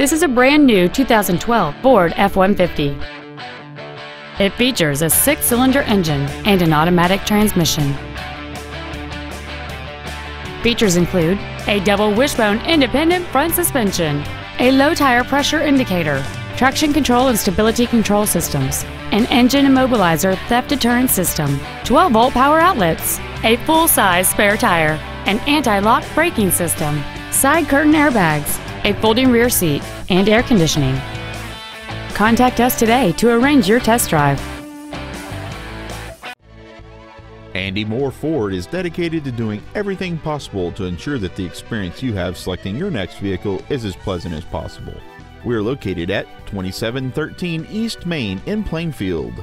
This is a brand new 2012 Ford F-150. It features a six-cylinder engine and an automatic transmission. Features include a double wishbone independent front suspension, a low tire pressure indicator, traction control and stability control systems, an engine immobilizer theft deterrent system, 12 volt power outlets, a full size spare tire, an anti lock braking system, side curtain airbags, a folding rear seat, and air conditioning. Contact us today to arrange your test drive. Andy Mohr Ford is dedicated to doing everything possible to ensure that the experience you have selecting your next vehicle is as pleasant as possible. We are located at 2713 East Main in Plainfield.